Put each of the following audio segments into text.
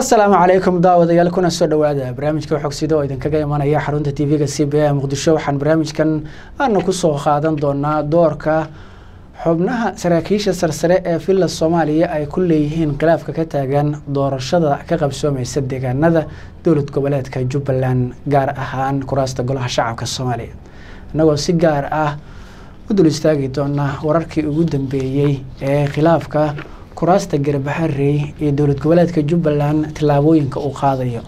asalaamu calaykum daawadayaal kuna soo dhawaada barnaamijka xogsida oo idinkaga imanaya xarunta t v-ga c b a muqdisho. Waxaan barnaamijkan aana ku soo qaadan doonaa doorka xubnaha saraakiisha sarsare ee villa soomaaliya ay ku leeyihiin khilaafka ka taagan doorashada ka qabsoomeysa deegaanada dowlad goboleedka jubbaland gaar ahaan kuraasta golaha shacabka soomaaliya. Innagoo si gaar ah u dul istaagi doonaa wararkii ugu dambeeyey ee khilaafka kuraasta garbaharey iyo dowlad goboleedka jubbaland tillaabooyinka uu qaadayo.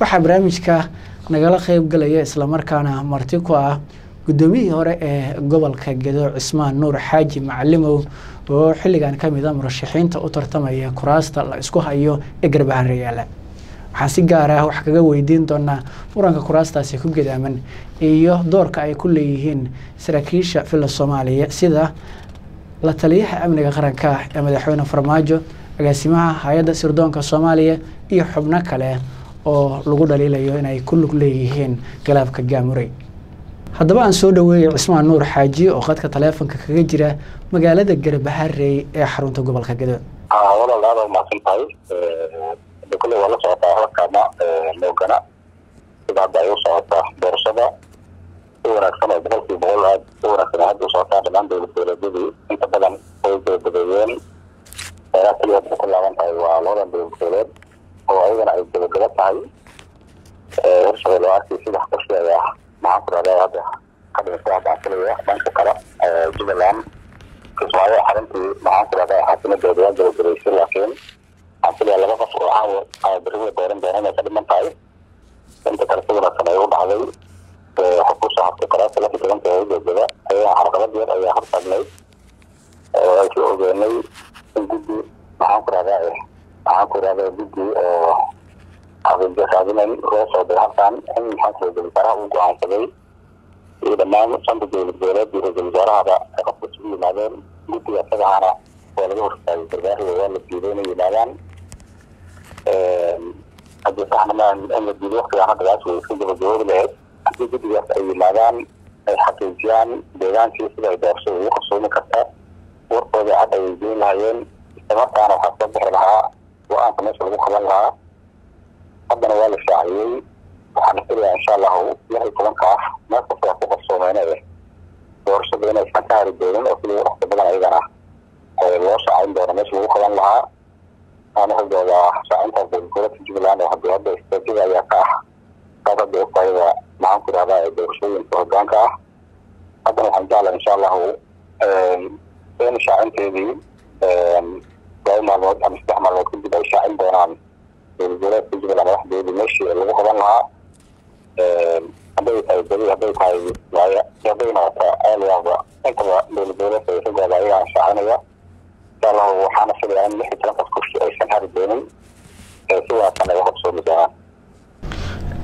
Waxaa barnaamijka nagala qeyb galaya islamarkaana marti ku ah guddoomiyihii hore ee gobolka gedo cismaan nuur xaaji macalimow oo xilligan ka a murashaxiinta u tartamaya kuraasta la isku hayo ee garbahare yaalla waxaan si gaar ah wax kaga weydiin doonaa muranka kuraastaasi ku gadaaman iyo doorka ay ku leeyihiin saraakiisha villa soomaaliya sida la taliyaha amniga qaranka ee madaxweyne farmaajo agaasimaha hay'adda sirdoonka soomaaliya iyo xubno kale oo lagu dhaliilayo inay ku lug leeyihiin khilaafka gaamurey haddaba aan soo dhaweeyay cismaan nuur xaaji oo qadka taleefonka kaga jira magaalada garbaharey ee xarunta gobolka gedo walaal aad waa mahadsan tahay de kulley waa la socotaa halkaana moogana sida hadda ay u socotaa doorashada si wanaagsan oo boqolkii boqol aad u wanaagsan hadda u socotaa dhammaan dowlad goboleedyadii inta badan way gabagabeeyeen meelaha keliya ku laaban tahay waa labadan dowlad goboleed oo ayagana ay gabagaba tahay hirshabelle oo arkay sida qorshe ayaa maxaan ku rahdaa hadda ka dhimisay hadda aan filaya dhanka kale jubbaland kismaayo xaruntii maxaan ku rahdaa xaasimadeeda waa laakiin waxaan laba qof oo caawa berriga dooran doona inay ka dhiman tahay inta kale si wanaagsan ay u dhacday xukuusha habka karaasa la fikiranta ee ujeedada ayaga xarqabad yar ayaa hortaagnayd oo ay ku ogeenay in guddi maxaan ku rahdaa maxaan ku rahdaa guddi oo xaqiijin loo soo halkan in maxaan ku ra'isul wasaaraha uu go'aansaday. Iyo dhammaan shanta dowlad goboleed iyo ra'isul wasaarahaba ay qofka isugu yimaadeen guddiga isagaana waa laga hortaagay gargaariga waa la diiday inay yimaadaan. Haddii saxna in la diiday waktigaan hadda way iska gabagaboobi lahayd haddii guddigaas ay yimaadaan ay xaqiijiyaan deegaankii sida ay doorashada ugu qarsoomi karta warkooda cad ay weydiin lahayeen islamarkaana waxaa soo bixi lahaa go'aanka meesha lagu qaban lahaa. Haddana waa la shaaciyey. Waxaan filayaa insha allahu lix iyo tobanka ah meel kasta ku qarsoomeyn eh. Doorashada inaysan ka hari doonin oo sidii waqti badan ayagana loo shaacin doono meesha lagu qaban lahaa. Aan xigooda shaacintaas dowladgoboleedka jubbaland oo haddii hadda istraatiga ayaa ka ah saas hadda ogtahayba maxaan ku rahdaa ee doorashooyinka hogaanka ah haddana waxaan jeclaa insha allahu in shaacinteedii laba maalmood ama saddex maalmood kadib ay shaacin doonaan. Dowladgoboleedka jubbaland waxdeedii meeshii lagu qaban lahaa. Hadday tahay beri hadday tahay waaya hadday noqota aaliyaaba intaba dowlad goboleedka ay ragooda ayagaa shaacinaya. Insha allahu waxaana filayaa in lix iyo tobankaas kursi aysan hari doonin si wanaagsan ay qabsoomi doonaan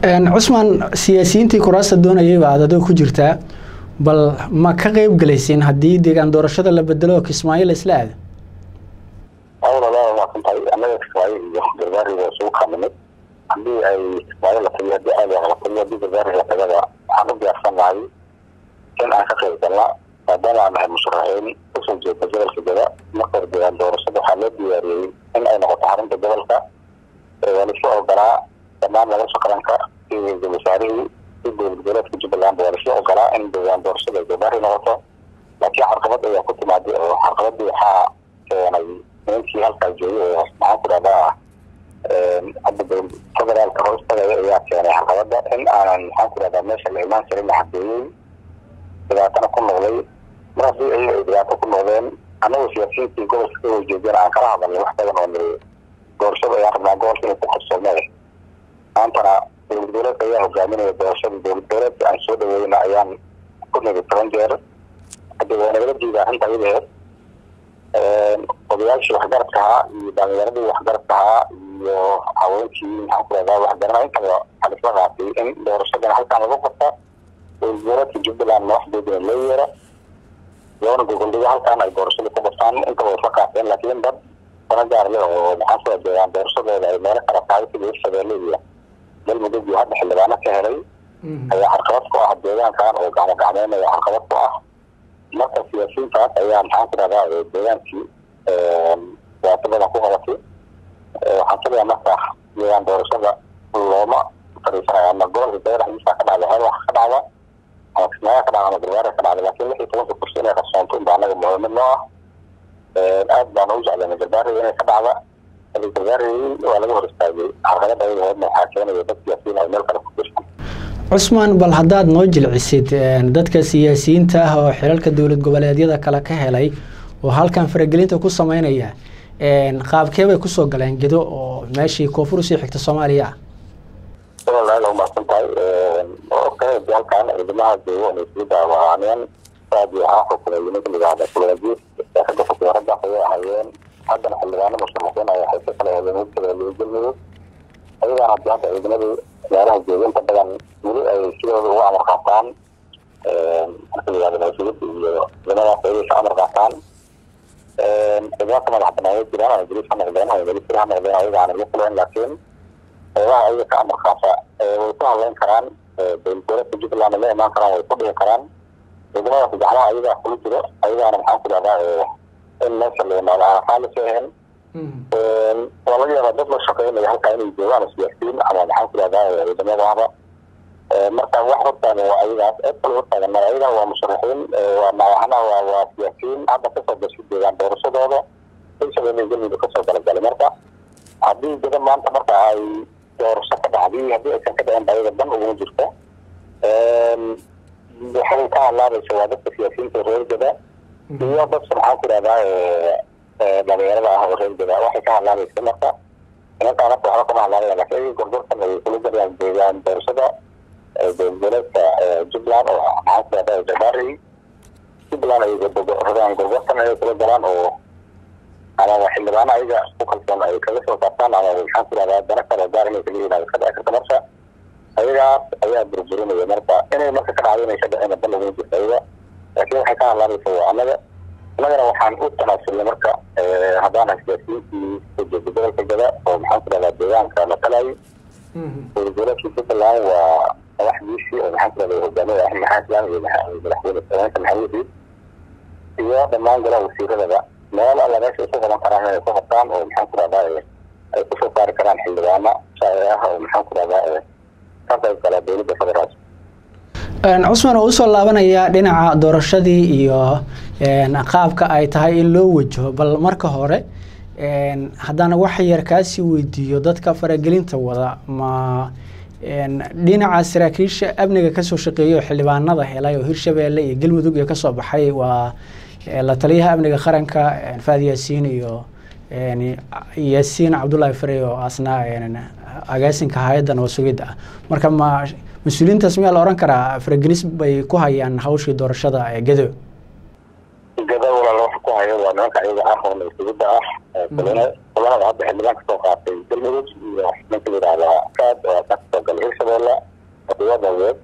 cusmaan siyaasiyiintii kuraasta doonayayba aad adigo ku jirtaa bal ma ka qeyb galaysiin haddii deegaan doorashada la bedelo kismaayo la isla aado? Kaminid haddii ay kismaayo la tagiyo haddii aaliyaaq la tagiyo haddii gargaari la tagaba waxaan u diyaarsan lahay in aan ka qeyb galna maadaama aan nahay musharaxiin u soo jeeda gobolka gada marka deegaan doorashada waxaa loo diyaariyey in ay noqoto xarunta gobolka waa la isku ogolaa dhammaan nolosha qaranka iyo ra'isul wasaarihii iyo dowlad goboleedka jubbaland laisla ogolaa in deegaan doorashada ay gabaari noqoto laakiin xarqabad ayaa ku timaaday oo xarqabadii waxaa keenay nimankii halkaa joogay oo maxaan ku dhahdaa hadda federaalka hoos tagaya ayaa keenay xarqabada in aanan maxaan ku dhahdaa meesha la imaan karin la xadeeyey dhibaatana ku noqday mar haddii ayaga ay dhibaato ku noqdeen annagu siyaasiyiintii gobolka ka horjeedeen aan kala hadalnay wax badan oo niri doorashada ayaan rabnaa gobolka inay ku qabsoomee maantana dowlad goboleedka ayaa hogaaminaya doorashada dowlad goboleedka aan soo dhaweyna ayaan ku niri toban jeer haddi waa nagala diida arrinta ayadaheed odayaashii waxgaradka ahaa iyo dhalinyaradii waxgaradka ahaa iyo haweenkii maxaan ku rahdaa waxgarana intaba waxaa laisla qaatay in doorashadana halkaan lagu qabta dowlad goboleedka jubbaland madaxdeedina loo yeero loona gogoldhigo halkaan ay doorashada ku qabtaan intaba isla qaateen laakiin dad dana gaar leh oo maxaan ku radeeyaan doorashadooda ay meelo kala tahay sida hirshabeelle iyo galmudug iyo hadda xildhibaano ka helay. Ayaa xarqabad ku ah deegaankan oo gacmo gacmeynaya xarqabad ku ah. Marka siyaasiyiintaas ayaa maxaan ku rahdaa deegaankii badan ku qabatay waxaan filayaa marka deegaan doorashada looma fariisanayo ama gobolka beeraxiisa ka dhacda hel wax ka dhacda ama kismaayaa ka dhacda ama gargaara ka dhacda. Laakiin lix iyo tobanka kursi inay qarsoonto unba anaga muhiimad noo ah. Aad baan ugu jeclayna gargaaraya inay ka dhacda waa cusmaan bal haddaad noo jilcisid dadka siyaasiyiinta ah oo xilalka dowlad goboleedyada kale ka helay oo halkan faragelinta ku sameynaya qaabkee bay ku soo galeen gedo oo meeshii koonfur u sii xigta soomaaliya ah ciidamaha joogo nasiida waa nin aad iyo waxaa xukumay nimanka layihahda kulanajiis ragga xukumay raggaas ayay ahaayeen haddana xildhibaano ay waxay ka kala heleen hirshabeelle galmudug ayagana haddii hadda ciidamadii meelaha jooga inta weli ay sidooda uga amar qaataan marka layihahdo nasiidada iyo ciidamadaas ayay ka amar qaataan. Ciidamada ka madax jiraan ama boliis ha noqdeen ama milisir ha ayagaana la fuleen laakiin qeybaha ayaga ka amar qaata way ku hadleyn karaan dowladgoboleedka jubbaland la imaan karaan way ku dhihi karaan. Ciidamada saddexdaha ayagaa kula jiro ayagaana maxaan ku dhahdaa in la yimaado aan raalli ka ahayn waa laga yaabaa dad la shaqeynaya halkaa inay joogaan siyaasiyiin ama maxaan ku dhahdaa ciidamadaaba marka wax hortaagan waa ayagaas cid kale hortaagan mara ayagaa waa musharaxiin waa madaxnaha waa waa siyaasiyiin hadda ka soo gashay deegaan doorashadooda hirshabeelle galmudug ka soo galagalay marka haddii gada maanta marka ay doorasho ka dhacday haddii aysan ka dhicin ayaga dan uguma jirto waxay ka hadlaabaysa waa dadka siyaasiyiinta reer gada iyo dadka maxaan ku dhahdaa dhalinyarada ah oo reer gada waxay ka hadlaabaysa marka. Inantaa marka waxba kama hadlaanaya laakiin gorgortan ay kula galayaan deegaan doorashada dowladgoboleedka jubbaland oo maxaan ku dhahdaa jabaari jubbaland ay rabaan gorgortan ay kula galaan oo ama xildhibaano ayaga ku kalsoon ay kaga soo saartaan. Ama maxaan ku dhahdaa dana kale gaar inay kaga yimaado ka dhici karta marka. Ayagaas ayaa burburinaya marka. Inay marka ka dhacdo inay ka dhicin dan uguma jirto ayaga laakiin waxay ka hadlaanaysa waa annaga annagana waxaan u tanaasulnay marka haddaana siyaasiyiintii ujeeda gobolka gada oo maxaan ku dhahdaa deegaanka la talayo dowladgoboleedka jubbaland waa madaxdiisii oo maxaan ku dhahdaa hogaamada axmed maxamed iyo madaxweyne samaynta maxamuudi iyo dhammaan golaha wasiiradaba meel alla meesha isu qaban karaan inay ku qabtaan oo maxaan ku dhahdaa ay ku soo saari karaan xildhibaano sharci ah oo maxaan ku dhahdaa ka qayb gala dowladda federaalka cusman oo u soo laabanaya dhinaca doorashadii iyo qaabka ay tahay in loo wajaho. Bal marka hore haddana wax yar kaasii weydiiyo dadka faragelinta wada ma dhinaca saraakiisha amniga ka soo shaqeeya oo xildhibaanada helay oo hirshabeelle iyo galmudug iyo ka soo baxay waa la taliyaha amniga qaranka faad yaasiin iyo yaasiin cabdullaahi farey oo asna agaasinka hay'adda nabad sugidda ah. Marka ma mas'uuliyiintaas miyaa la oran karaa faragelis bay ku hayaan hawshii doorashada ee gado gada walaal wax ku hayo waa nimanka ayaga ah oo nabadgelyada ah kulanada hadda xildhibaan ka soo qaatay galmudug iyo ninka yidhaahdaa kaad oo ka ka soo galay hirshabeelle wadaaweed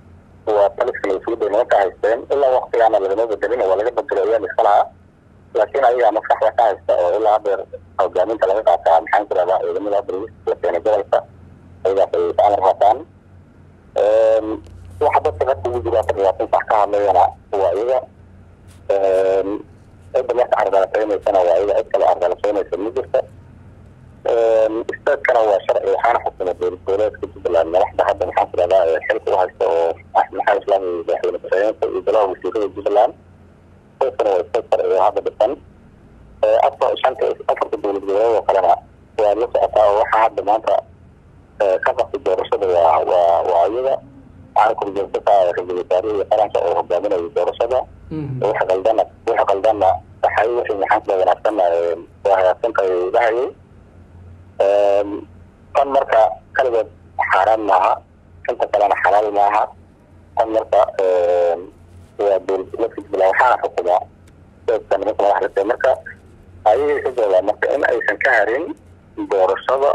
waa taliska nabadgelyada nimanka haysteen ilaa waktigaana lagama bedelin waa laga bedelo ayaan iska lahaa. Laakiin ayagaa maskaxda ka haysta oo ilaa hadeer hogaaminta laga qaataa maxaan ku dhahdaa ciidamada hadda la keenay gobolka ayagaas ay ka amar qaataan waxa dadka dadka ugu jira afar labaatan sax ka hadlayana waa iyaga cidda marka carqalateynaysan waa iyaga cid kale carqalateynaysa ma jirta istaadkana waa sharci waxaana xukuma dowlad goboleedka jubbaland madaxda hadda maxaan ku dhahdaa xilka u haysta oo axmed maxamed islaam iyo madaxweyne ku-xigeenka iyo golaha wasiirada jubbaland istaadkana waa istaad sharci oo hadda dhisan afar shanta afarta dowlad goboleed oo kalena waa la socotaa oo waxaa hadda maanta ka qabtay doorashada waa waa waa iyaga waxaana korjoogtaka ra'iisul wasaarihii qaranka oo hogaaminaya doorashada wixii qaldana wixii qaldana saxay wixii wanaagsanna waa hagaagsanka dhahayay tan marka kaligeed xaaraan maaha inta kalena xalaal maaha. Tan marka waa jubbaland waxaana xukumaa madaxda marka ayagay ka jeedaa marka in aysan ka harin doorashada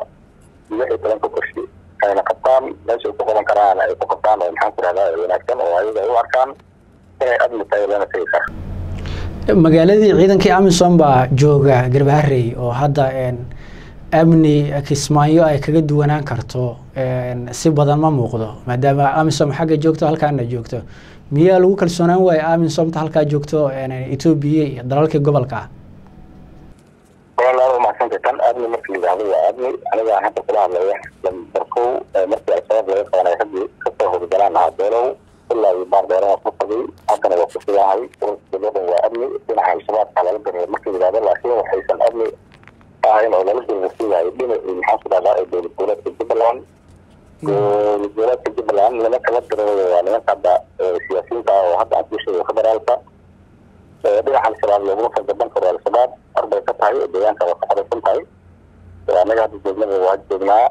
lix iyo tobanka kursi. Ayna qabtaan meesha ay ku qaban karaan ay ku qabtaan oo maxaan ku dhahdaa wanaagsan oo ayaga ay u arkaan inay amni tahay lana tegi kara magaaladii ciidankii amisom baa jooga garbaharey oo hadda amni kismaayo ay kaga duwanaan karto si badan ma muuqdo maadaama amisom xagga joogto halkaana joogto. Miyaa lagu kalsoonaan waaya amisomta halkaa joogto etoobiya iyo dalalkii gobolka? Walaal mahadsantahay tan. Amni marka la yidhahdo waa amni. Aniga hadda kula hadlaya barkow markii al-shabaab laga qabanay raggii ka soo howlgalaan ahaa beelow ilaa iyo baar dheerana ku fadhiy haddana waa kusiyahay dowladan waa amni dhinaca al-shabaabka lala dareer marka yidhahdo laakiin waxaysan amni ahayn oo lala dulmasiiyahay dhinacii maxaan ku dhahdaa ee dowlad goboleedka jubbaland dowlad goboleedka jubbaland nimanka la dareerayo waa nimanka hadda siyaasiyiinta oo hadda kushegay federaalka dhinaca al-shabaab looguma fargaban karo al-shabaab arbay ka tahay deegaanka waa ka xoreysan tahay annaga hadda degmada waa joognaa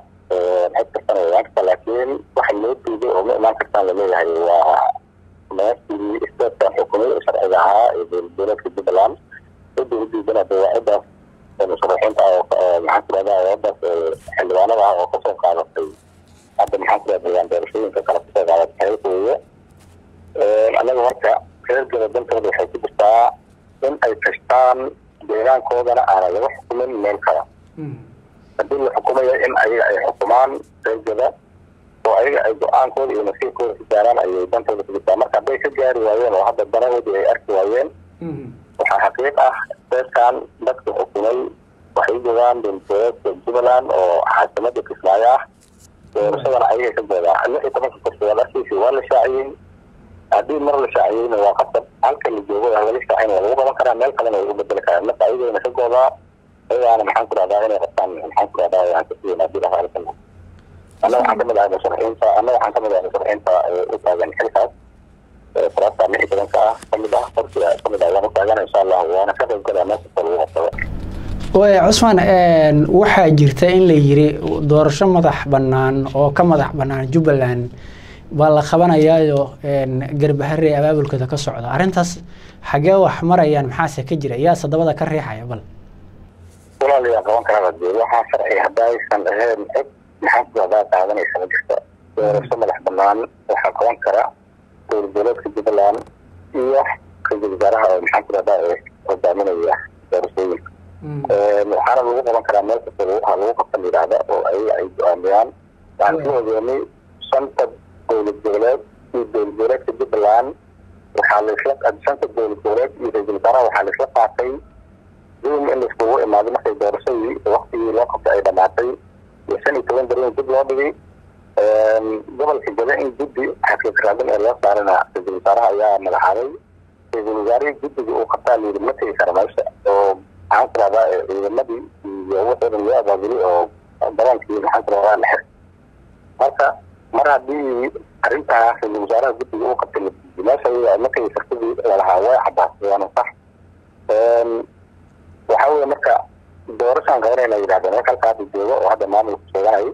cid kastana waa imaan kartaa laakiin waxa loo diiday oo ma imaan kartaan la leeyahay waa nimankii statekan xukumay sharciga ahaa ee dowlad goboleedka jubbaland de waa ciddaas musharaxiinta oo maxaan ku dhahdaa waddaas xildhibaanada ah oo ka soo qaadatay hadda dhahda deegaan doorashooyinka kale ka soo qaadatay weeye annaga marka reergada dantooda waxay ku jirtaa in ay kashtaan deegaankoodana aanay laga xukumin meel kale haddii la xukumayo in ayaga ay xukumaan reergada oo ayaga ay go'aankooda iyo nasiibkooda ku gaaraan ayay dantooda ku jirtaa marka hadday ka gaari waayeen oo hadda danahoodii ay arki waayeen waxaa xaqiiq ah reerkan dadka xukumay waxay joogaan dowladgoboleedka jubbaland oo caasimada kismaayo ah. Doorashadana ayaga ka goodaa lix iyo tobanka kursi waa waa la shaaciyey. Haddii mar la shaaciyeyna waa qasab. Halka la joogo aan laga shaacin waa lagu qaban karaa meel kalena way u bedeli karaan marka ayagana ka goodaa ayagaana maxaan ku dhahdaa inay qabtaan maxaan ku dhahdaa waan ka siiyeen haddii lahaa alkan anna waxaan ka mid ahay musharaxiinta anna waxaan ka mid ahay musharaxiinta u taagan xilkaas faraasta lix iyo tobanka ah ka mid ah qorkiga ka mid ah waan u taagan insha allah waana ka qayb galaa meesha lagu qabsado way cusmaan waxaa jirta in la yiri doorasho madax bannaan oo ka madax bannaan jubbaland baa la qabanayaayo garbahare abaabulkooda ka socda. Arrintaas xagee wax marayaan maxaase ka jira? Yaa sadabada ka riixaya bal walaalayaa qaban karaa dee waxaa sharci haddaysan ahayn cid maxaan ku dhahdaa qaadanaysa ma jirta doorasho madax bannaan waxaa qaban kara dowlad goboleedka jubbaland iyo ra'iisul wasaaraha oo maxaan ku dhahdaa ee hogaaminaya doorashooyinka. Waxaana lagu qaban karaa meel kasta lagu qabta la yidhaahda oo ayaga ay go'aamiyaan. Waxaan ku ogeynay shanta dowlad goboleed iyo dowlad goboleedka jubbaland waxaa laisla shanta dowlad goboleed iyo ra'iisul wasaaraha waxaa laisla qaatay in laiskugu imaado markay doorashadii waktigii loo qabtay ay dhamaatay. Iyo shan iyo toban beri in dib loo dhigay. Gobolka gada in guddi xaqiiq raadin ee loo saarana ra'iisul wasaaraha ayaa magacaabay ra'iisul wasaarihii guddiga uu qabtaa la yidhi ma tegi kara meesha oo maxaan ku ciidamadii iyo wixii dhan loo abaabulay oo dabaankii maxaan ku la xir. Marka mar haddii arrintaa ra'iisul wasaaraha guddiga uu qabtay meesha ma tegi kartadii lalahaa way caddaatay waana sax marka doorashaan qabanayna yidhahdeen halka hadda joogo oo hadda maamulka sheeganay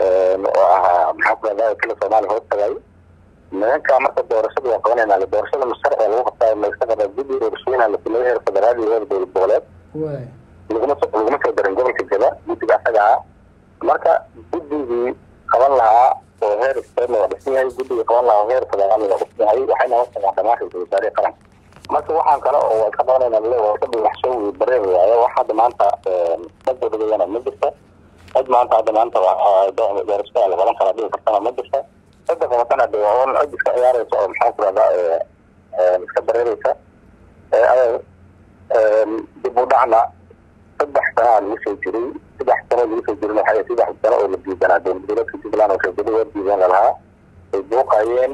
oo ahaa maxaan ku dhahdaa kila soomaaliya hoos tagay. Nimanka marka doorashada waa qabanayna doorashada masharci lagu qabtaa layska qabaa guddi doorashooyinha la sameeyey heer federaal iyo heer dowlad goboleed laguma laguma soo darin gobolka gada guddiga asaga ah. Marka guddigii qaban lahaa oo heer state dhisan yahay guddiga qaban lahaa oo heer federaal waa dhisan yahay waxayna hoos tagaan dhamaan ra'isul wasaarihi qaranka marka waxaan kale oo ka qabanayna le waa ka dhimaxshow iyo dareen waayo wax hadda maanta dad dowladayana ma jirta cid maanta hadda maanta doorashada la qaban karaa dhigi kartana ma jirta cidda qabatana de waa cid iska ciyaaraysa oo maxaan ku dhahdaa iska dareereysa dib u dhacna saddex sanaa lagu soo jiray saddex sano lagu soo jirin waxay saddex sano oo la diidanaa. Dowlad goboleedka jubbaland oo reebada waa diidan lalahaa ay buuqayeen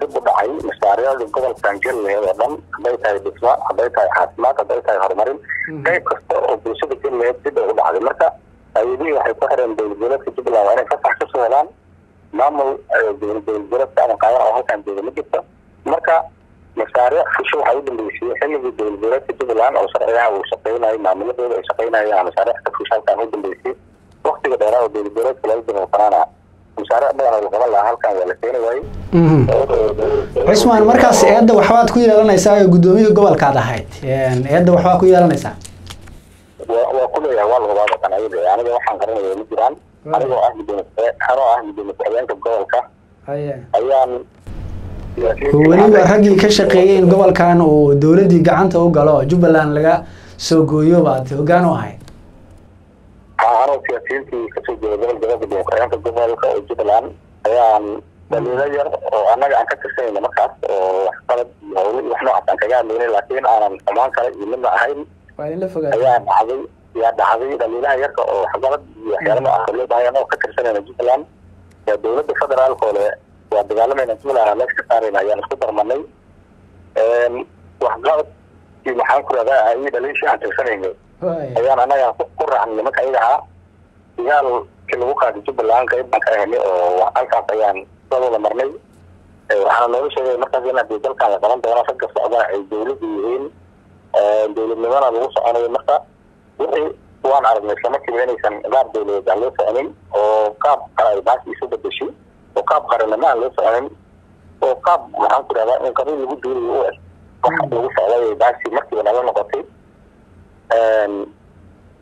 dib u dhacay mashaariicda gobolkan laheed oo dhan hadday tahay dhisma hadday tahay caafimaad hadday tahay horumarin qayb kasta oo bulshada jel laheed dib ay u dhacday marka ayadihii waxay ku xireen dowlad goboleedka jubbaland waa inay fasax ka soo helaan maamul dowlad goboleedka ama qaadan oo halkan jooga ma jirto marka mashaariic fusho waxaa u dambeysay xilligii dowlad goboleedka jubbaland oo sharciyaha uu shaqeynayay maamuladooda ay shaqeynayaan mashaariic ka fusho halkan u dambeysay waktiga dheeraa oo dowlad goboleedka laga dambeysanaana waayey cusmaan markaas eedda waxbaad ku yeelanaysaa oo guddoomiyaha gobolkaad ahayd? Eedda waxbaa ku yeelanaysaa? Waa ku leeyahay waa lagubaa ayada aniga waxaan qaranaya ma jiraan. Anigoo ah anoo ah gudoomiye ku-xigeenka gobolka. Ayaan weliba raggii ka shaqeeyey in gobolkan uu dowladdii gacanta u galo jubbaland laga soo gooyo baad hoggaan u ahayd anoo siyaasiyiintii ka soo jeeda gobol gaba gudoomiye ku-xigeenka gobolka oo jubbaland ayaan daliilo yar oo annaga aan ka tirsanayna markaas oo waxqabad iyo howlo iyo wax noocaas aan kaga hadlaynay laakiin aanan xumaan kale iyo midna ahayn ayaa dhacday yaa dhacday dhaliilaha yarka oo waxqabad iyo waxyaala noocaas loo baahay anoo ka tirsanayna jubbaland yaa dowladda federaalka oo le waa dagaalamayna jubbaland meesha ka saarayna ayaan isku darmanay waxqabadkii maxaan ku rahdaa ayay dhaliishii aan tirsanayna ayaan anaga ku raacnay nimanka ayaga ahaa dagaalkii lagu qaaday jubbaland qayb baan ka oo halkaas ayaan labada marnay waxaana nooga sheegay markaas in haddii dalkan la qaban doono ragga socdana ay dowladda yihiin dowladnimana lagu soconayo marka wixii waan aragnay islamarkiiba inaysan qaab dowladeed aan loo soconin oo qaab kale ay baasi isu bedeshay oo qaab qaranimo aan loo soconin oo qaab maxaan ku rahdaa in qabiil lagu duulayo u eg wax lagu socday baasi markiiba nala noqotay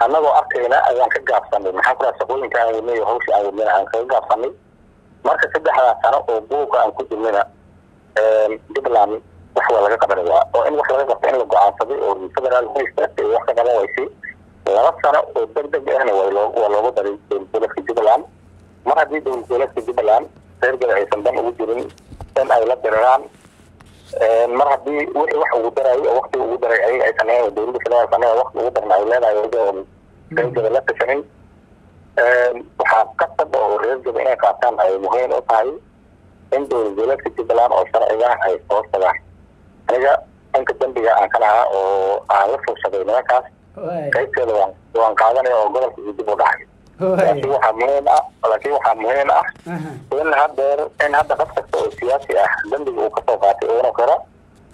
annagoo arkayna ayaan ka gaabsanay maxaan ku rahaa shaqooyinka aan wadnay hawsha aan wadnayna aan kaga gaabsanay marka saddexdaa sano oo buuga aan ku jirnayna jubbaland wax waa laga qabanaya oo in wax laga qabto in la go'aansaday oo federaal ku istaagtay wax ka qaban laba sano oo deg deg ahna waa loo waa loogu daray dowlad jubbaland mar haddii dowlad jubbaland reergada aysan dan ugu jirin in ay la diriraan mar haddii wixii wax ugu daray oo wakti ugu daray ayaga aysan ahayn dowladda federaalka anaga ugu darna ay leedahay reergada la tashanin waxaa qasab oo reergada inay qaataan ay muhiim u tahay in dowlad goboleedka jubbaland oo sharciga ay hoos tagaan aniga dhanka dambiga aan ka lahaa oo aan la furshaday nimankaas qaybteeda waan waan qaadanaya oo gobolka dib u dhacay. Laakiin waxaa muhiim ah laakiin waxaa muhiim ah in hadeer in hadda qof kasta oo siyaasi ah dambiga uu ka soo qaatay uuna karo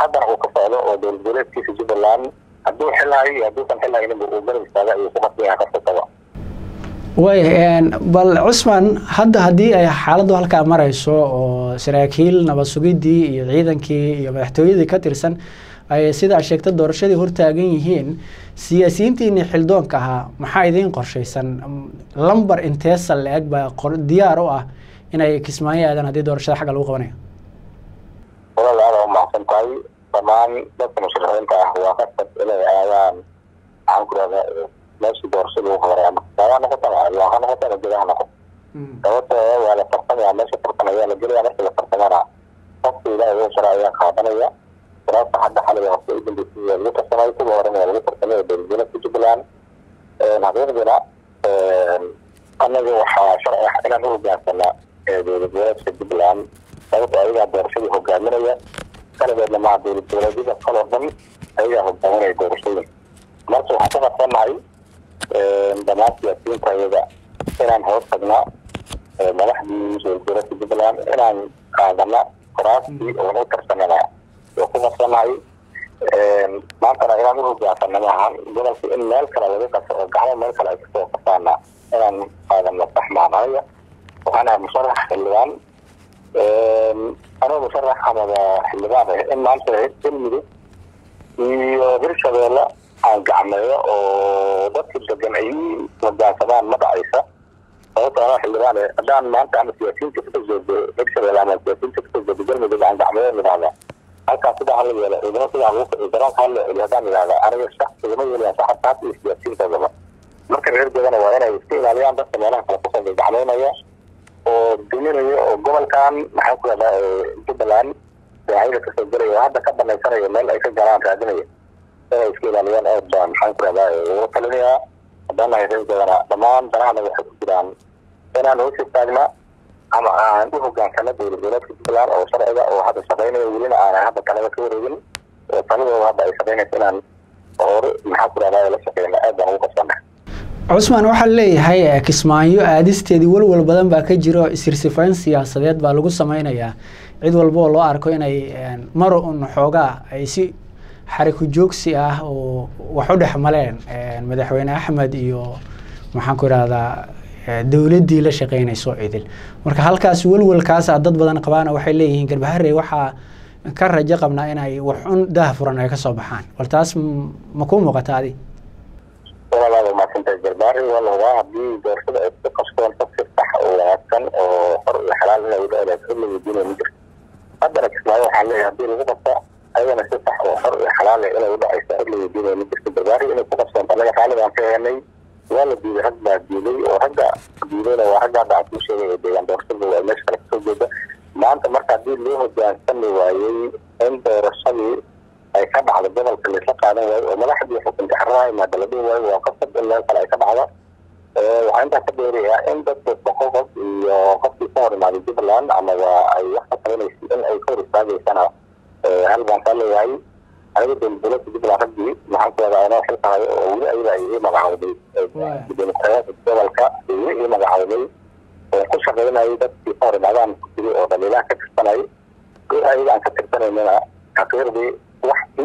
haddana uu ka socdo oo dowlad goboleedkiisa jubbaland hadduu xilhayo iyo hadduusan xilhayninba uu garab istaaga ayuu ku qof kastaba way bal cusman hadda haddii ay xaaladdu halkaa marayso oo saraakiil nabad sugidii iyo ciidankii iyo madaxtooyadii ka tirsan ay sidaa sheegta doorashadii hortaagan yihiin siyaasiyiintiini xildoonka ahaa maxaa idiin qorshaysan? Lamber inteesa la-eg baa diyaar u ah inay kismaayo aadaan haddii doorashada xagga lagu qabanayo. Walaal aada umacsan tahay dhammaan dadka musharaxiinta ah waa qasab inay aadaan maxaan ku rahdaa meeshii doorashada lagu qabanay ama kismaayo ha noqoto ama ha noqoto ha noqoto sababtoo waa la tartamaya meesha tartan ayaa la gelaya marka la tartamana. Qofka ilaahay uu shara ayaa qaadanaya kuraasta hadda xaliga hose u dambeysay waa lagu tartamay kuwa horena waa lagu tartamay dowladgoboleedka jubbaland xaqiiqdina annaga waxaa sharci ah inaan u hogaansanaa dowlad goboleedka jubbaland sababtoo ayagaa doorashadii hogaaminaya kalabeedna maa dowlad goboleedyada kaloo dhan ayagaa hogaaminaya doorashooyin marka waxaan ka qabsanahay dhammaan siyaasiyiinta ayaga inaan hoos tagnaa madaxdii goboleedka jubbaland inaan qaadana kuraastii oon u tarsananaa oo ku qabsanahay maantana inaan u hogaansana maahan gobolka in meel kale laga qaso oo gacmo meel kale ay ka soo qasaana inaan qaadano sax maan aniga waxaan ahay musharax xildhibaan anoo musharax amaba xildhibaan ah in maanta galmudug iyo hirshabeelle aan gacmeeyo oo dadka degan ay hogaansamaan ma dhacaysa. Sababto anoo xildhibaan ah haddaan maanta ama siyaasiyiinta ka soo jeedo hirshabeelle ama siyaasiyiinta ka soo jeedo galmudug aan gacmeeyo idhahda halkaas sidaa hala yeelo ciidamo sidaa garoonka hala celiyo haddaan idhahda aniga igama yeelayan saxabtaas iyo siyaasiyiintoodaba marka reergeedana waa inay iska ilaaliyaan dadka meelaha kale ku soo gacmeynaya oo duminaya oo gobolkan maxaan ku rahdaa jubbaland daahida ka soo gelaya oo hadda ka banaysanaya meel ay ka galaan raadinaya inay iska ilaaliyaan aad baa maxaan ku rahdaa ugu talinayaa haddaan nahay reergeedana dhammaan danahana waxay ku jiraan. Inaan hoos istaagna ama aan u hogaansano dowlad goboleedka jubbaland oo sharciga oo hadda shaqeynaya welina aanay hadda talada ka wareegin oo taladooda hadda ay shaqeynaysa inaan hore maxaan ku rahdaa la shaqeyna aad baan ugu qabsana cusmaan waxaa leeyahay kismaayo aadisteedii walwal badan baa ka jiro. Isirsifayn siyaasadeed baa lagu sameynayaa cid walba oo loo arko inay mar un xoogaa ay si xariku joogsi ah oo wax u dhex maleen. Madaxweyne axmed iyo maxaan ku idhahdaa dowladdii la shaqeynayso idil. Marka halkaas walwalkaasa dad badan qabaana waxay leeyihiin garbaharey waxaa ka rajo qabnaa inay wax un daha furan ay ka soo baxaan. Bal taas ma kuu muuqata adi walaalaada maasanta garbaari waa la hubaa haddii doorashada ay ku qabsoon si sax oo wanaagsan oo xor iyo xalaal cid la weydiinaya ma jirto haddana kismaayo waxaan leeyahay haddii lagu qabta ayadana si sax oo xor iyo xalaal inay udhacaysa cid la ma jirto garbaari inay ku qabsoonto anaga raalli baan ka heenay. Waa la diiday rag baa diiday oo ragga diidayna waa ragga hadda aan sheegay ee deegaan doorashada waa meesha kale ka soo jeeda maanta marka haddii loo hogaansami waayey in doorashadii ay ka dhacdo gobolka laisla qaadan waayo oo madaxdii xukunta xaraha imaada la dhihi waayo waa qasab in meel kale ay ka dhacdo waxaa intaa ka dheerayaa in dadka boqoqof iyo qofkii ka hor imaaday jubbaland amaba ay wax ka qabanaysa in ay ka hor istaagaysana hal baan kaa leeyahay. Aniga dowladda jubbaland raggii wadaa inoo xil tahay oo weli ayaga ay ii magacawday dimuqraadiyadda gobolka weli ii magacawday oo ku shaqaynayay dadkii ka hor imaadaan ku jiri oo dhaliilaha ka tirsanay ayaga aan ka tirsanaynina xaqiiqdii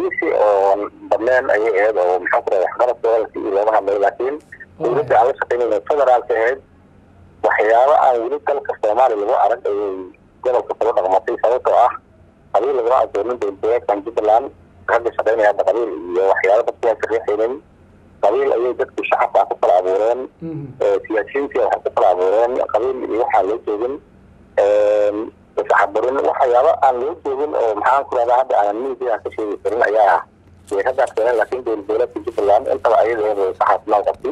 wax kiisi oo badneen ayay ahayd oo maxaan ku radaa waxqabad gobolka iyo looga hadlay laakiin dowladda aan la shaqaynayna federaalka ahayd waxyaabo aan weli dalka soomaaliya lagu arag ayay gobolka kula dhaqmatay. Sababtoo ah qabiil laguma adoonin dowladgoboleedkan jubbaland ragga shaqaynaya hadda qabiil iyo waxyaabo dadku aan sariixaynin qabiil ayay dadkii shacabka ku kala abuureen siyaasiyiintii waxay ku kala abuureen qabiil iyo waxaan loo joogin iscaburin waxyaabo aan loo joogin oo maxaan ku rahdaa hadda aan miidiyaha ka sheegi karin ayaa raggaas keeneen laakiin dowladgoboleedka jubbaland intaba ayadeeda saxaas mawqafi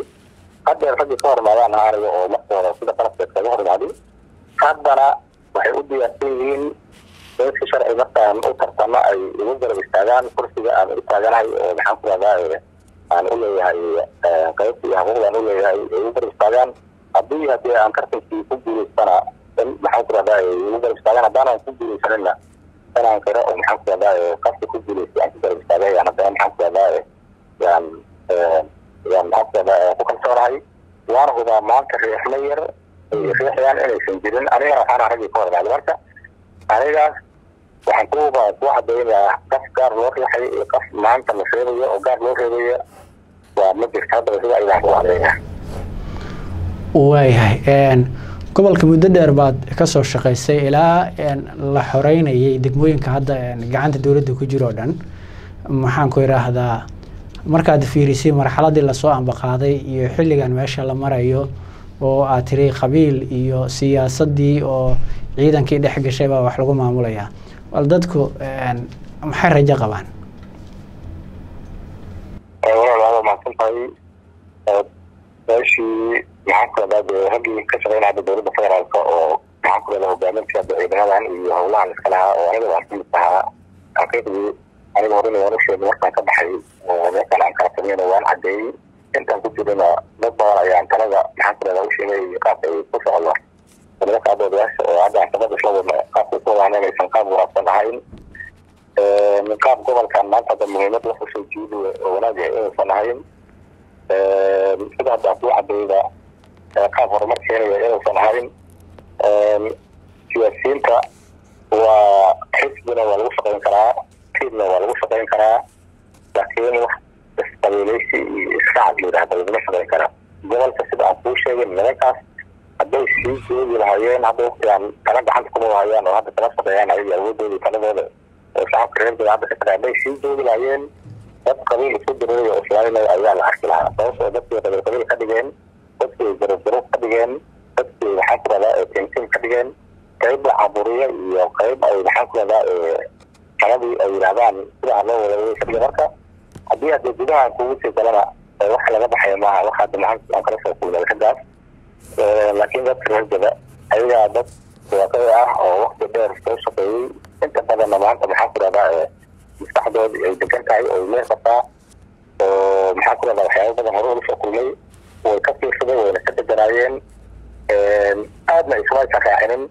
haddeer raggii ka hormaadaan aniga oo marka hore sida qalabkeed kaga hormaaday haddana waxay u diyaarsan yihiin in si sharci markaan u tartamo ay igu garab istaagaan kursiga aan u taaganahay oo maxaan ku rahdaa aan u leeyahay qaybta iyo xuquuqdaan u leeyahay ay igu garab istaagaan. Haddii haddii aan tartankii ku guulaystana in maxaan ku rahdaa igu garab istaagaan haddaanan ku guulaysanina inaan qiro oo maxaan ku rahdaa qafka ku guulaystay aan ku garab istaagay aan haddana maxaan ku rahdaa yaan yaan maxaan ku rahdaa ku kalsoonahay waana hubaa maanta riixma yar ay riixayaan inaysan jirin. Anigana waxaana raggii ka hormaaday marka anigaas waxaan ku ku cadaynayaa qaf gaar loo riixay iyo qaf maanta la reebayo oo gaar loo reebayo waa ma jirta haddaba sida ayaan ku cadaynayaa. Waayahay gobolka muddo dheer baad ka soo shaqaysay ilaa la xoreynayay degmooyinka hadda gacanta dowladda ku jiro o dhan. Maxaan ku idhaahdaa markaad fiirisay marxaladii la soo ambaqaaday iyo xilligan meesha la marayo oo aad tiri qabiil iyo siyaasadii oo ciidankii dhex gashay baa wax lagu maamulayaa. Bal dadku maxay rajo qabaan walaal mahadsan tahay meeshii maxaan ku radaa dee raggii ka shaqeynaya hadda dowladda federaalka oo maxaan ku radaa hogaamintii hadda ciidamadan iyo howlahan iska lahaa oo aniga waan ka mid ahaa xaqiiqdii aniga horena waan u sheegay markaan ka baxay meeshaan aan kala waan cadeeyey intaan ku jirana dad badan ayaan talada maxaan ku radaa u sheegay qaabka ay ku socdo. Nimanka adoodayaasha oo hadda aan shaqada isla wadna qaabka ku wadaan inaysan qaab wanaagsan ahayn. Qaab gobolkan maanta hadda muhiimad la xusay jiidi oo wanaaga inaysan ahayn. Sida hadda ku cadayda qaab horumar keenaya inaysan ahayn siyaasiyiinta waa xisbina waa lagu shaqayn karaa tiimna waa lagu shaqayn karaa laakiin wax isqabiileysi iyo israacad layidhahda laguma shaqayn karaa. Gobolka sida aan kuu sheegay nimankaas hadday sii joogi lahaayeen hadda waqtigaan tala gacanta kuma wahayaan oo hadda kala shaqeeyaan ayaga awoodoodii taladooda oo shacabka reerkooda hadda ka shaqeeya hadday sii joogi lahaayeen dad qabiil isku diray oo islaamay ayaa la arki lahaa. Sababtoo dadkii qabiil qabiil ka dhigeen dadkii garab garab ka dhigeen dadkii maxaan ku radaa tintin ka dhigeen qayb la caburiyo iyo qayb ay maxaan ku radaa taladii ay yidhahdaan sidaa loo wada ka dhiga marka haddii hadda gudaha kugu sii galana wax laga baxaya maaha wax hadda maxaan aan kala soo kulmay raggaas laakiin dadka reergada ayagaa dad waaqi ah oo waqti dheer soo shaqeeyey inta badanna maanta maxaan ku radaa maskaxdoodii ay degan tahay oo meel qabtaa oo maxaan ku radaa waxyaaba badan hore ula soo kulmay way ka fiirsaday wayna ka deganaayeen aadna ismaysa raacinin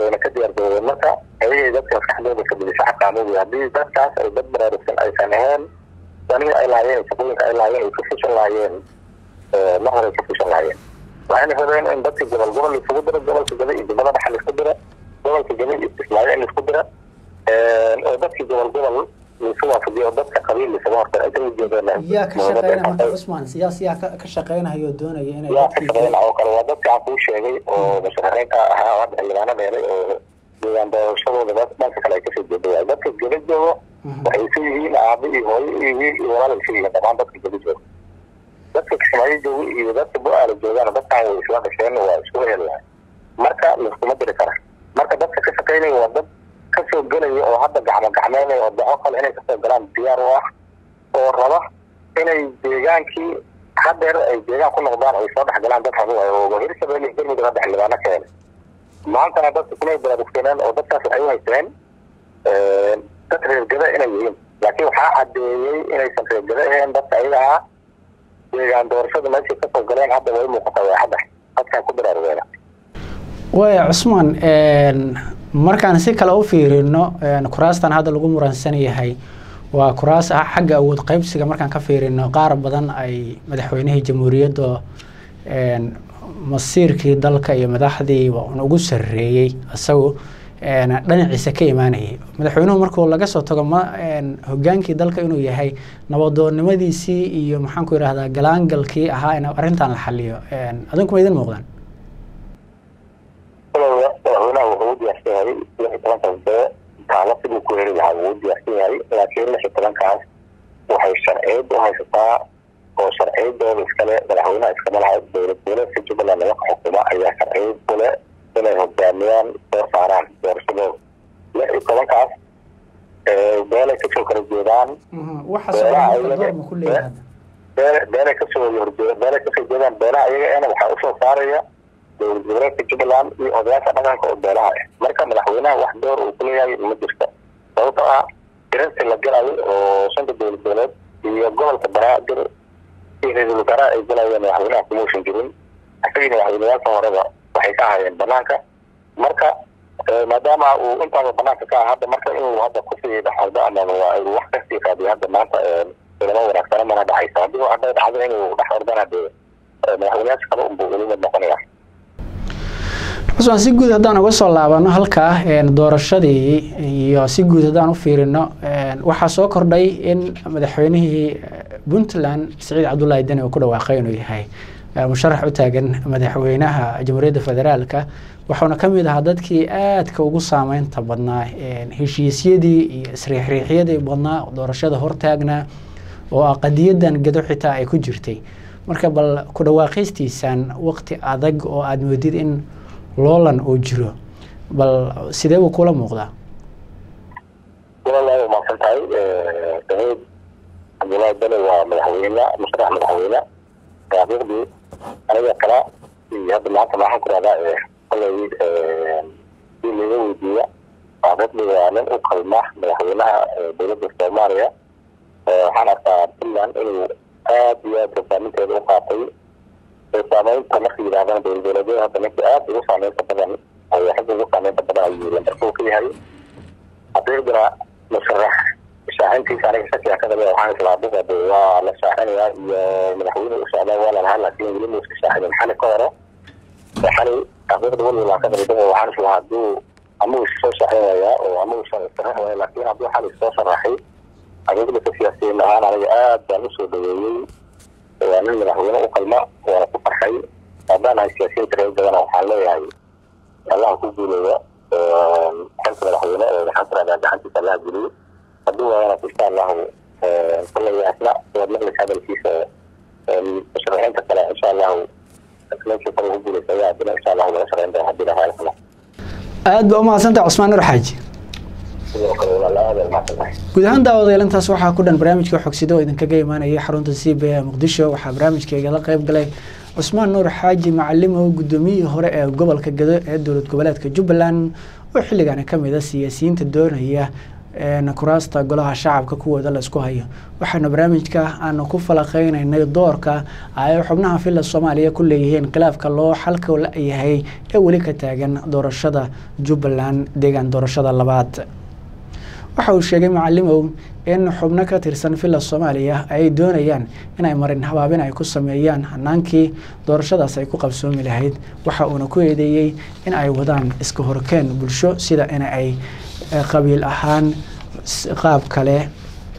wayna ka diyaargaroobeen marka ayagay dadka maskaxdooda fadhiyay shacabka amugi haddii dadkaas ay dad baraarugsan aysan ahayn danihii ay lahaayeen shaqooyinka ay lahaayeen ay ka fushan lahaayeen mar hore ay ka fushan lahaayeen waxayna rabeen in dadka gobol gobol isugu diro gobolka gabe iyo jubbada dhexe la isku dira gobolka gabe iyo kismaayo in la isku dira oo dadkii gobol gobol yaa ka shaqeynaya marka cusmaan siyaas yaa ka shaqeynaya oo doonaya inay oo kale waa dadka aan kuu sheegay oo masharixiinta ahaa oo hadda xildhibaano dheeray oo deegaan doorashadooda dhanka kale ay ka soo jeeda dadka gaba joogo waxay isu yihiin aabe iyo hooyo iyo wiil iyo walaal isu yihiin. Dhamaan dadka gaba joogo dadka kismaayo jooga iyo dadka bu-aala joogaan dadkan way isla dhasheen waa isku helahay marka laiskuma diri kara. Marka dadka ka shaqeynaya waa dad ka soo gelaya oo hadda gacmo gacmeynaya oo daco kale inay ka soo galaan diyaar u ah oo raba inay deegaankii hadeer ay deegaan ku noqdaan ay soo dhexgalaan dad raba oo hirshabelle iyo galmudug hadda xildhibaano keene maantana dadka kulay baraarugsaneen oo dadkaas waxay u haysteen dad reergada inay yihiin. Laakiin waxaa caddeeyey inaysan reergado ahayn dadka ayaga ah deegaan doorashada meeshay ka soo galeen hadda way muuqataa waa hadda. Dadkaan ku baraarweena waaya cusmaan markaan si kale u fiirino kuraastan hadda lagu muransan yahay waa kuraas ah xagga awood qaybsiga markaan ka fiirino. Qaar badan ay madaxweynihii jamhuuriyadda masiirkii dalka iyo madaxdii ugu sarreeyey. Isagu dhinaciisa ka imaanayay. Madaxweynuhu markuu laga soo tago ma hogaankii dalka inuu yahay nabadoonnimadiisii iyo maxaan ku yidhahdaa galaangalkii ahaa in arrintan la xaliyo adinku ma idin muuqdaan madaxweynaha wuxuu u diyaarsan tobankaas bee taalo siduu ku heli lahaa wuu diyaarsan yahay laakiin lix iyo tobankaas waxay sharciyad u haysataa oo sharciyadooda iskale madaxweynaha iskama laha dowlad goboleedka jubbaland nimanka xukuma ayaa sharciyad ku leh inay hogaamiyaan soo saaraan doorashadooda. Lix iyo tobankaas beelay ka soo kala jeedaan beelay ka soo horjee beelay ka soo jeedaan beelaha iyaga ena waxaa u soo saaraya dowlad jubbaland iyo odayaasha dhaqanka oo beelaha ah. Marka madaxweynaha wax door uu ku leeyahay ma jirto. Sababtoo ah tirintii la galayo oo shanta dowlad goboleed iyo gobolka banaadir iyo ra'iisul wasaaraha ay galayeen madaxweynaha kumausan jirin. Isagiina madaxweyneyaalka horeba waxay ka ahaayeen banaanka marka maadaama uu intaaba banaanka ka ah hadda marka inuu hadda ku sii dhexaldo ama wax ka sii qaadiyo hadda maanta ilama wanaagsana mana dhacayso. Haddii hadday dhacdo inuu dhex ordana dee madaxweyneyaasha kale unbuu weliba noqonaya cusmaan si guud haddaan uga soo laabano halkaa doorashadii iyo si guud haddaan u fiirino waxaa soo kordhay in madaxweynihii puntland siciid cabdullaahi deni uu ku dhawaaqay inuu yahay musharax u taagan madaxweynaha jamhuuriyadda federaalka wuxuuna ka mid ahaa dadkii aadka ugu saameynta badnaa heshiisyadii iyo isriixriixyadii badnaa doorashada hortaagnaa oo qadiyadan gado xitaa ay ku jirtay. Marka bal ku dhawaaqaystiisaan waqti adag oo aada moodid in loolan uu jiro. Bal sidee buu kula muuqdaa? Walaalahi umaasan tahay saciid cabdullaahi bele waa madaxweyne musharax madaxweyne. Xaqiiqdii aniga kala iyo hadda maanta maxaan ku rahdaa kolay si laga weydiiya. Xaqiiqdii waa nin u qalma madaxweynaha dowladda soomaaliya. Waxaan arkaa puntland inuu aad iyo aad hogaaminteeda u qaatay saameynta marka yidhahdana dowlad goboleedyada hadda ninka aad ugu saameynta badan xagga ugu saameynta badan ayuu lambarkuu ka yahay xaqiiqdina musharax shaacintiisa aniga shakiga ka qabay waxaan islaa buga de waa la shaacinayaa iyo madaxweyne u socdaa waa lalahaa laakiin weli muuska shaacinin xali ka hore xali xaqiiqda weli laa ka qabay waxaan islaa hadduu ama uu soo shaacinayaa oo ama uu sharax waaya laakiin hadduu xali soo sharaxay xaqiiqda ka siyaasiyiin ahaan aniga aad baan u soo dhaweeyey waa nin madaxweyne u qalma waana ku farxay. Haddaan ahay siyaasiyiinta reer badana waxaan leeyahay allaha ku guuleeya xilka madaxweyne ee rahdaa gacantiisa allaha geliyo haddii waayana insha allahu kolay asna waad maqlis hadalkiisa musharaxiinta kale insha allahu meeshii kale ugu guuleysa ayaa haddina insha allahu laga shaqeyn doona haddii lahaa aada ba umahadsantaha cusmaan nur xaaji guud ahaan daawadayaal intaas waxaa ku dhan barnaamijka xogsida oo idinkaga imaanaya xarunta c b a muqdisho. Waxaa barnaamijkayga la qayb galay cusmaan nuur xaaji macalimow guddoomiyihii hore ee gobolka gado ee dowlad goboleedka jubbaland. Oo xilligaani ka mid a siyaasiyiinta doonaya kuraasta golaha shacabka kuwooda la isku hayo. Waxaana barnaamijka aanu ku falaqeynaynay doorka ay xubnaha villa soomaaliya ku leeyihiin khilaafka loo xalka la-yahay ee weli ka taagan doorashada jubbaland deegaan doorashada labaad waxa uu sheegay macalimow in xubno ka tirsan villa soomaaliya ay doonayaan inay marin habaabin ay ku sameeyaan hanaankii doorashadaas ay ku qabsoomi lahayd. Waxa uuna ku eedeeyey in ay wadaan iska horkeen bulsho sida in ay qabiil ahaan qaab kale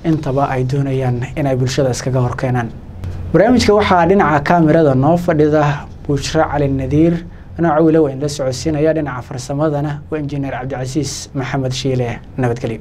intaba ay doonayaan inay bulshada iskaga horkeenaan. Barnaamijka waxaa dhinaca kaamirada noo fadhida buushre cali nadiir anaa cawile waa in la socodsiinaya dhinaca farsamadana waa injineer cabdicasiis maxamed shiile nabadgelyo